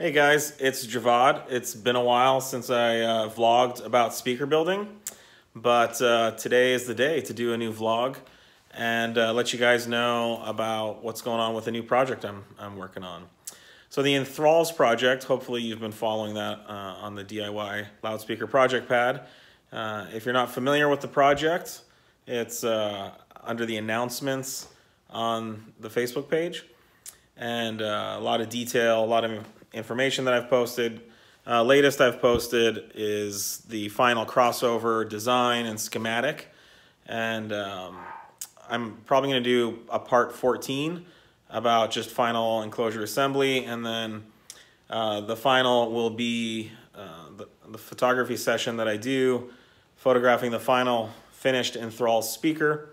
Hey guys, it's Javad. It's been a while since I uh, vlogged about speaker building, but uh, today is the day to do a new vlog and uh, let you guys know about what's going on with a new project I'm, I'm working on. So the Enthralls project, hopefully you've been following that uh, on the DIY loudspeaker project pad. Uh, if you're not familiar with the project, it's uh, under the announcements on the Facebook page and a lot of detail, a lot of information that I've posted. Uh, latest I've posted is the final crossover design and schematic. And um, I'm probably going to do a part 14 about just final enclosure assembly. And then uh, the final will be uh, the, the, photography session that I do, photographing the final finished enthrall speaker.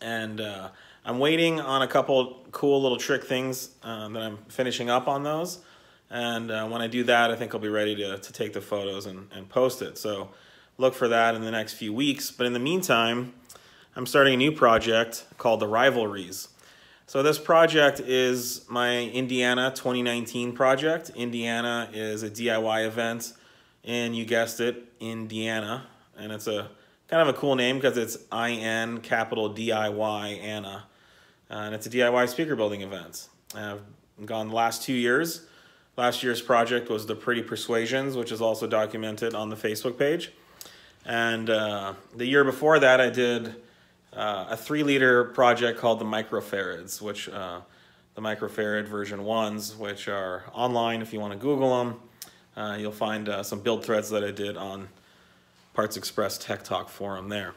And uh, I'm waiting on a couple cool little trick things uh, that I'm finishing up on those. And uh, when I do that, I think I'll be ready to, to take the photos and, and post it. So look for that in the next few weeks. But in the meantime, I'm starting a new project called the Rivalries. So this project is my InDIYana 2019 project. InDIYana is a DIY event and you guessed it, Indiana. And it's a kind of a cool name because it's I-N capital D-I-Y Anna. Uh, and it's a DIY speaker building event. I've gone the last two years. Last year's project was the Pretty Persuasions, which is also documented on the Facebook page. And uh, the year before that, I did uh, a three liter project called the Microfarads, which uh, the Microfarad version ones, which are online if you want to Google them. Uh, you'll find uh, some build threads that I did on Parts Express Tech Talk forum there.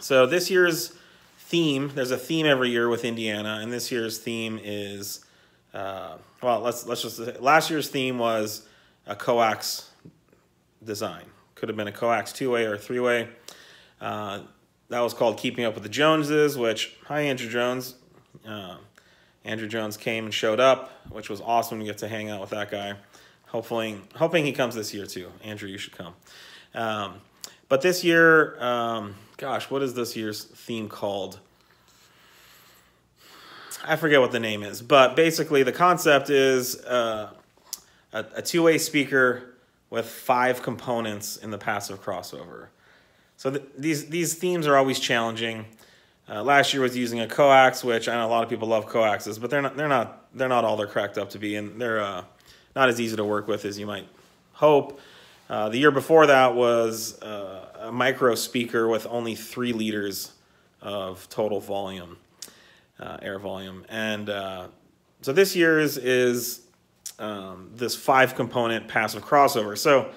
So this year's theme, there's a theme every year with InDIYana, and this year's theme is uh, well, let's let's just last year's theme was a coax design. Could have been a coax two-way or three-way. Uh, that was called Keeping Up with the Joneses, which, hi, Andrew Jones. Uh, Andrew Jones came and showed up, which was awesome to get to hang out with that guy. Hopefully, hoping he comes this year too. Andrew, you should come. Um, but this year, um, gosh, what is this year's theme called? I forget what the name is, but basically the concept is uh, a, a two-way speaker with five components in the passive crossover. So th these these themes are always challenging. Uh, last year was using a coax, which I know a lot of people love coaxes, but they're not they're not they're not all they're cracked up to be, and they're uh, not as easy to work with as you might hope. Uh, the year before that was uh, a micro speaker with only three liters of total volume uh, air volume. And uh, so this year's is um, this five component passive crossover. So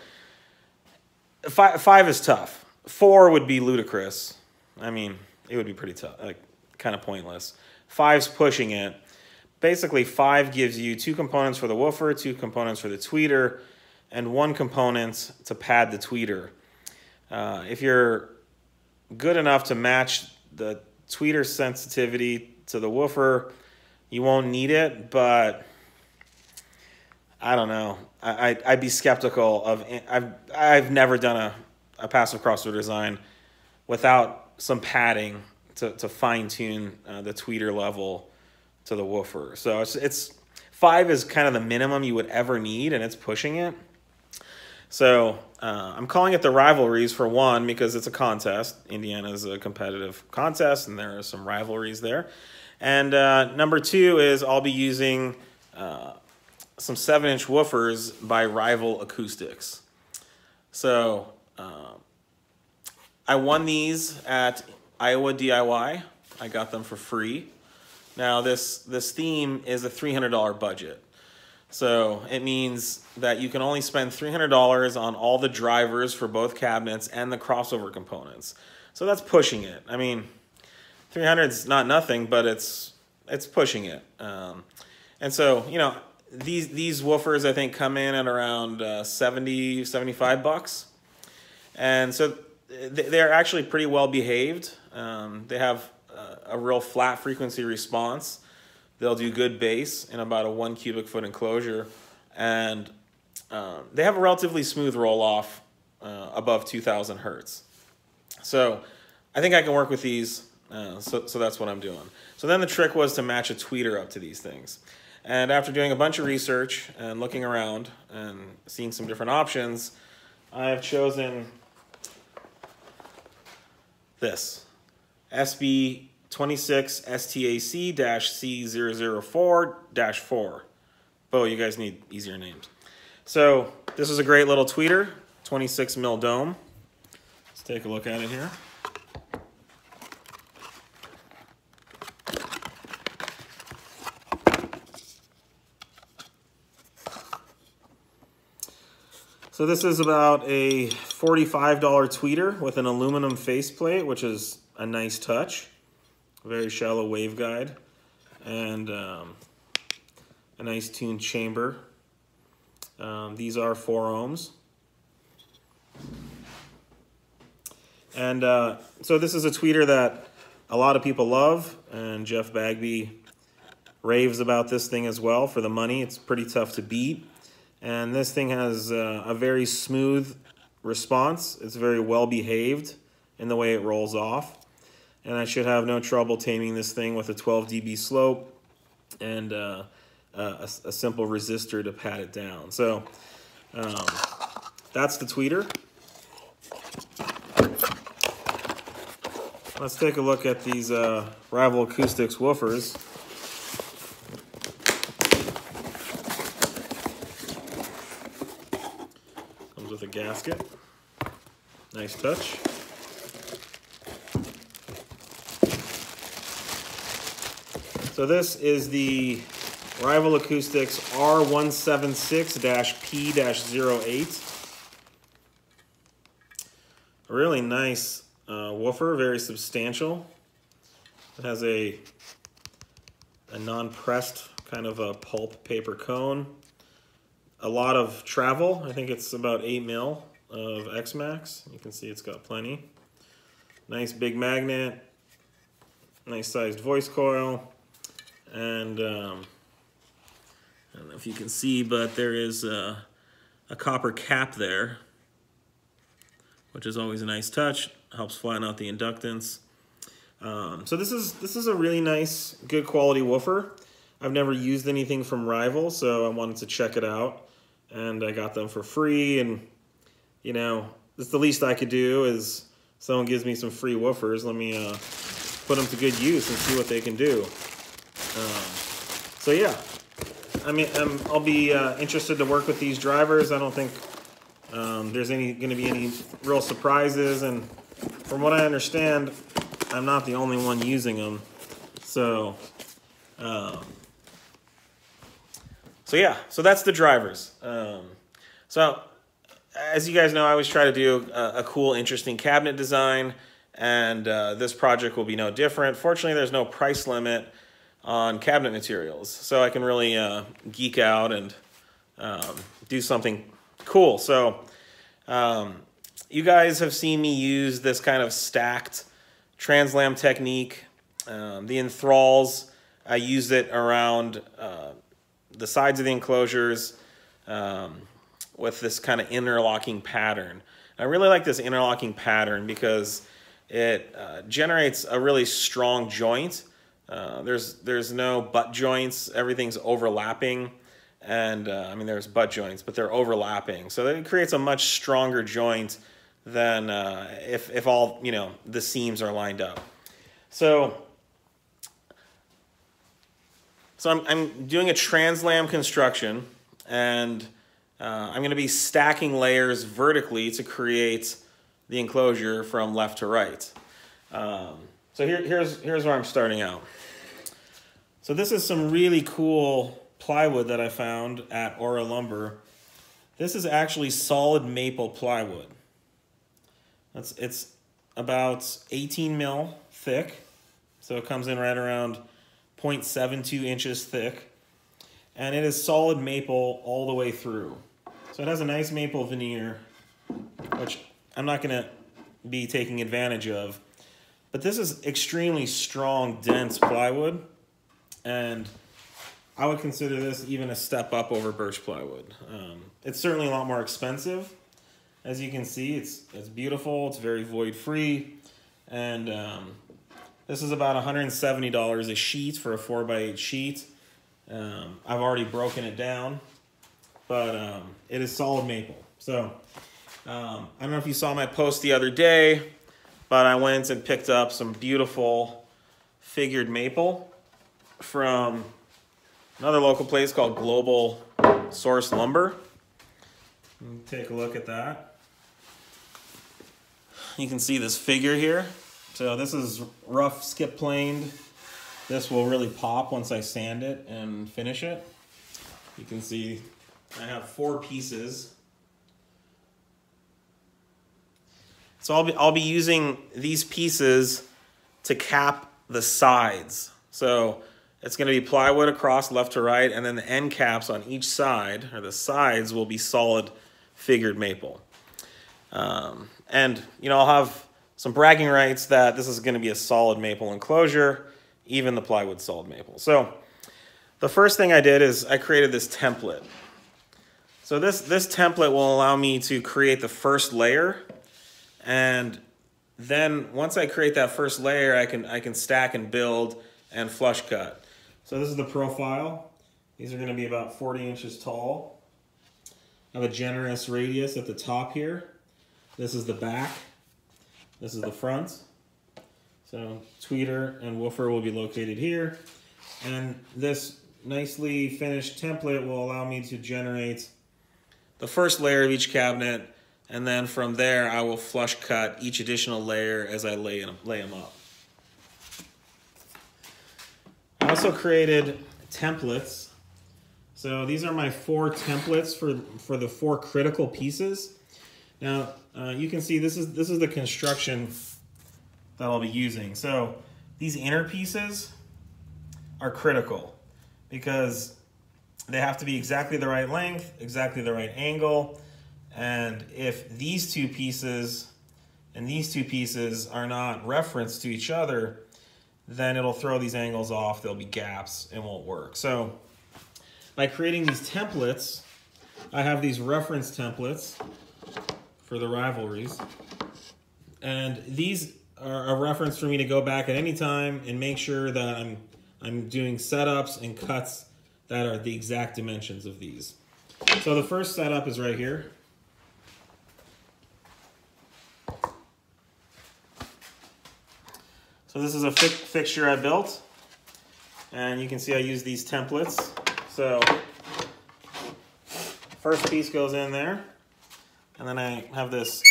five, five is tough. Four would be ludicrous. I mean, it would be pretty tough, like kind of pointless. Five's pushing it. Basically, five gives you two components for the woofer, two components for the tweeter, and one component to pad the tweeter. Uh, if you're good enough to match the tweeter sensitivity to the woofer. You won't need it, but I don't know. I, I would be skeptical of. I've I've never done a, a passive crossover design without some padding to, to fine tune uh, the tweeter level to the woofer. So it's it's five is kind of the minimum you would ever need, and it's pushing it. So uh, I'm calling it the rivalries for one because it's a contest. InDIYana is a competitive contest, and there are some rivalries there. And uh, number two is I'll be using uh, some 7-inch woofers by Rival Acoustics. So uh, I won these at Iowa DIY. I got them for free. Now this, this theme is a $300 budget. So it means that you can only spend $300 on all the drivers for both cabinets and the crossover components. So that's pushing it. I mean, 300 is not nothing, but it's it's pushing it. Um, and so, you know, these these woofers I think come in at around uh, 70 75 bucks. And so they're actually pretty well behaved. Um, they have a, a real flat frequency response. They'll do good bass in about a one cubic foot enclosure. And um, they have a relatively smooth roll off uh, above 2000 hertz. So I think I can work with these uh, so, so that's what I'm doing. So then the trick was to match a tweeter up to these things. And after doing a bunch of research and looking around and seeing some different options, I have chosen this SB 26 STAC C004 4. Oh, you guys need easier names. So, this is a great little tweeter, 26 mil dome. Let's take a look at it here. So this is about a $45 tweeter with an aluminum faceplate, which is a nice touch. Very shallow waveguide. And um, a nice tuned chamber. Um, these are 4 ohms. And uh, so this is a tweeter that a lot of people love, and Jeff Bagby raves about this thing as well for the money. It's pretty tough to beat. And this thing has uh, a very smooth response. It's very well behaved in the way it rolls off. And I should have no trouble taming this thing with a 12 dB slope and uh, a, a, simple resistor to pat it down. So um, that's the tweeter. Let's take a look at these uh, Rival Acoustics woofers. Comes with a gasket. Nice touch. So this is the Rival Acoustics R176-P-08. A really nice uh, woofer, very substantial. It has a, a non-pressed kind of a pulp paper cone a lot of travel. I think it's about 8 mil of X-Max. You can see it's got plenty. Nice big magnet, nice sized voice coil, and um, I don't know if you can see, but there is a, a copper cap there, which is always a nice touch. Helps flatten out the inductance. Um, so this is this is a really nice, good quality woofer. I've never used anything from Rival, so I wanted to check it out and I got them for free. And you know, it's the least I could do is someone gives me some free woofers. Let me uh, put them to good use and see what they can do. Um, so yeah, I mean, i will be uh, interested to work with these drivers. I don't think um, there's any going to be any real surprises, and from what I understand, I'm not the only one using them. So. Um, so yeah, so that's the drivers. Um, so as you guys know, I always try to do a, a cool, interesting cabinet design, and uh, this project will be no different. Fortunately, there's no price limit on cabinet materials, so I can really uh, geek out and um, do something cool. So um, you guys have seen me use this kind of stacked translam technique. Um, the enthralls, I use it around uh, the sides of the enclosures um, with this kind of interlocking pattern. I really like this interlocking pattern because it uh, generates a really strong joint. Uh, there's there's no butt joints. Everything's overlapping, and uh, I mean there's butt joints, but they're overlapping. So it creates a much stronger joint than uh, if if all you know the seams are lined up. So so I'm, I'm doing a translam construction and uh, I'm going to be stacking layers vertically to create the enclosure from left to right. Um, so here, here's, here's where I'm starting out. So this is some really cool plywood that I found at Aura Lumber. This is actually solid maple plywood. That's, it's about 18 mil thick. So it comes in right around 0.72 inches thick, and it is solid maple all the way through. So it has a nice maple veneer, which I'm not going to be taking advantage of. But this is extremely strong, dense plywood, and I would consider this even a step up over birch plywood. Um, it's certainly a lot more expensive. As you can see, it's, it's beautiful, it's very void free, and um, this is about $170 a sheet for a 4x8 sheet. Um, I've already broken it down, but um, it is solid maple. So um, I don't know if you saw my post the other day, but I went and picked up some beautiful figured maple from another local place called Global Source Lumber. Take a look at that. You can see this figure here. So this is rough skip planed. This will really pop once I sand it and finish it. You can see I have four pieces. So I'll be, I'll be using these pieces to cap the sides. So it's going to be plywood across left to right, and then the end caps on each side, or the sides, will be solid figured maple. Um, and, you know, I'll have some bragging rights that this is going to be a solid maple enclosure, even the plywood solid maple. So the first thing I did is I created this template. So this, this template will allow me to create the first layer and then once I create that first layer, I can, I can stack and build and flush cut. So this is the profile. These are gonna be about 40 inches tall. I have a generous radius at the top here. This is the back. This is the front. So tweeter and woofer will be located here. And this nicely finished template will allow me to generate the first layer of each cabinet and then from there I will flush cut each additional layer as I lay them, lay them up. I also created templates. So these are my four templates for, for the four critical pieces. Now uh, you can see this is, this is the construction that I'll be using. So these inner pieces are critical because they have to be exactly the right length, exactly the right angle, and if these two pieces and these two pieces are not referenced to each other, then it'll throw these angles off, there'll be gaps, and won't work. So by creating these templates, I have these reference templates for the rivalries. And these are a reference for me to go back at any time and make sure that I'm, I'm doing setups and cuts that are the exact dimensions of these. So the first setup is right here. So this is a fi fixture I built. And you can see I use these templates. So first piece goes in there. And then I have this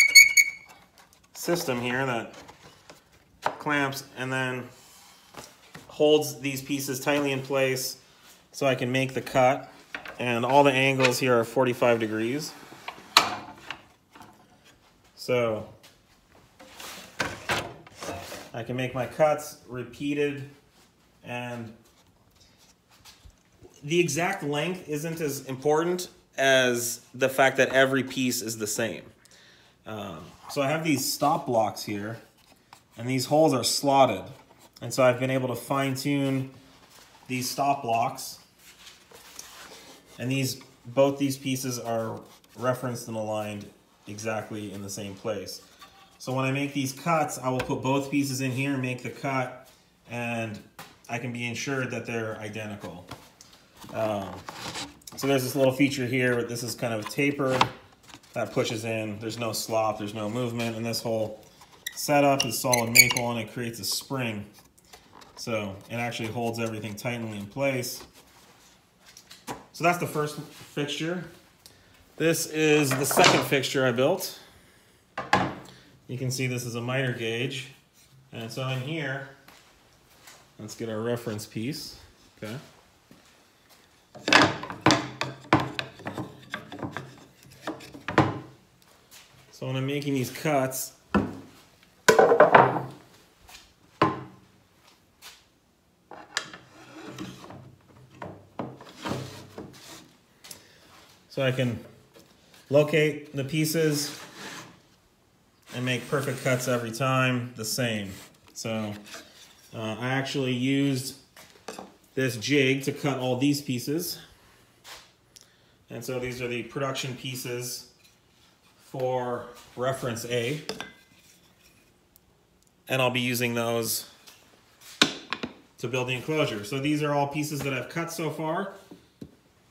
system here that clamps and then holds these pieces tightly in place so I can make the cut. And all the angles here are 45 degrees. So I can make my cuts repeated and the exact length isn't as important as the fact that every piece is the same. Um, so I have these stop blocks here and these holes are slotted. And so I've been able to fine tune these stop blocks and these both these pieces are referenced and aligned exactly in the same place. So when I make these cuts, I will put both pieces in here, make the cut, and I can be ensured that they're identical. Um, so there's this little feature here, but this is kind of tapered, that pushes in, there's no slop, there's no movement, and this whole setup is solid maple and it creates a spring. So it actually holds everything tightly in place. So that's the first fixture. This is the second fixture I built. You can see this is a miter gauge. And so in here, let's get our reference piece. Okay. So when I'm making these cuts, so I can locate the pieces and make perfect cuts every time the same. So uh, I actually used this jig to cut all these pieces. And so these are the production pieces for reference A. And I'll be using those to build the enclosure. So these are all pieces that I've cut so far.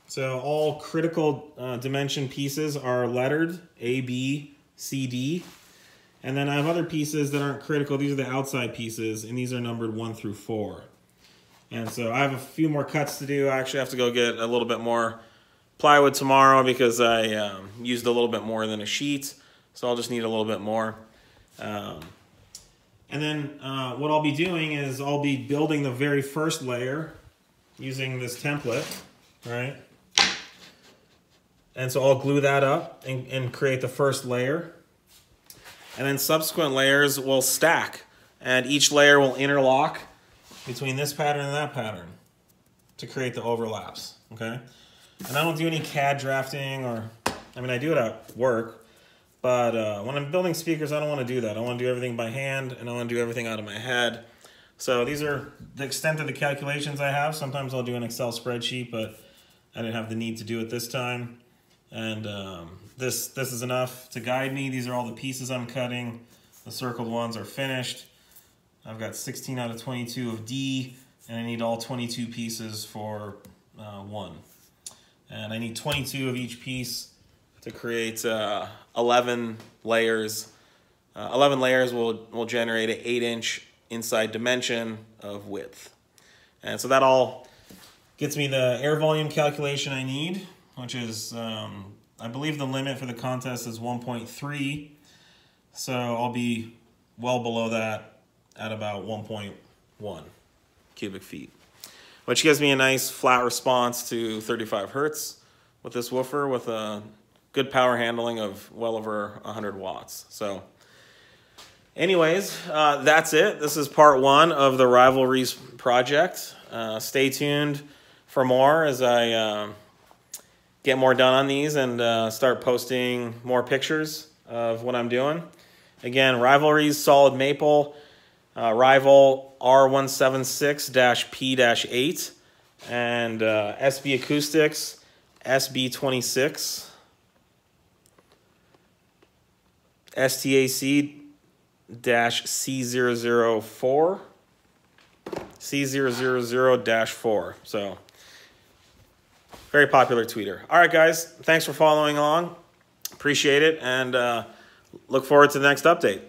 So all critical uh, dimension pieces are lettered A, B, C, D. And then I have other pieces that aren't critical. These are the outside pieces, and these are numbered one through four. And so I have a few more cuts to do. I actually have to go get a little bit more plywood tomorrow because I um, used a little bit more than a sheet. So I'll just need a little bit more. Um, and then uh, what I'll be doing is I'll be building the very first layer using this template, right? And so I'll glue that up and, and create the first layer. And then subsequent layers will stack and each layer will interlock between this pattern and that pattern to create the overlaps, okay? And I don't do any CAD drafting or, I mean, I do it at work, but uh, when I'm building speakers, I don't want to do that. I want to do everything by hand and I want to do everything out of my head. So these are the extent of the calculations I have. Sometimes I'll do an Excel spreadsheet, but I didn't have the need to do it this time. And um, this, this is enough to guide me. These are all the pieces I'm cutting. The circled ones are finished. I've got 16 out of 22 of D, and I need all 22 pieces for uh, one. And I need 22 of each piece to create uh, 11 layers. Uh, 11 layers will, will generate an 8 inch inside dimension of width. And so that all gets me the air volume calculation I need which is, um, I believe the limit for the contest is 1.3. So I'll be well below that at about 1.1 cubic feet, which gives me a nice flat response to 35 hertz with this woofer with a good power handling of well over 100 watts. So anyways, uh, that's it. This is part one of the Rivalries project. Uh, stay tuned for more as I uh, get more done on these and uh, start posting more pictures of what I'm doing. Again, Rivalries Solid Maple, uh, Rival R176-P-8, and uh, SB Acoustics SB26, STAC-C004, C000-4. So very popular tweeter. All right, guys. Thanks for following along. Appreciate it. And uh, look forward to the next update.